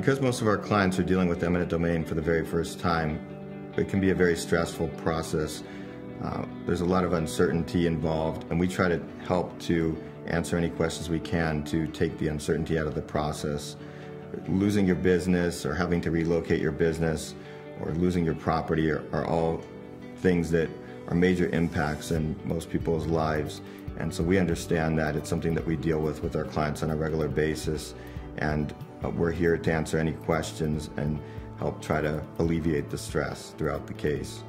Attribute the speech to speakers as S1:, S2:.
S1: Because most of our clients are dealing with eminent domain for the very first time, it can be a very stressful process. Uh, there's a lot of uncertainty involved, and we try to help to answer any questions we can to take the uncertainty out of the process. Losing your business or having to relocate your business or losing your property are, are all things that are major impacts in most people's lives. And so we understand that it's something that we deal with with our clients on a regular basis. And uh, we're here to answer any questions and help try to alleviate the stress throughout the case.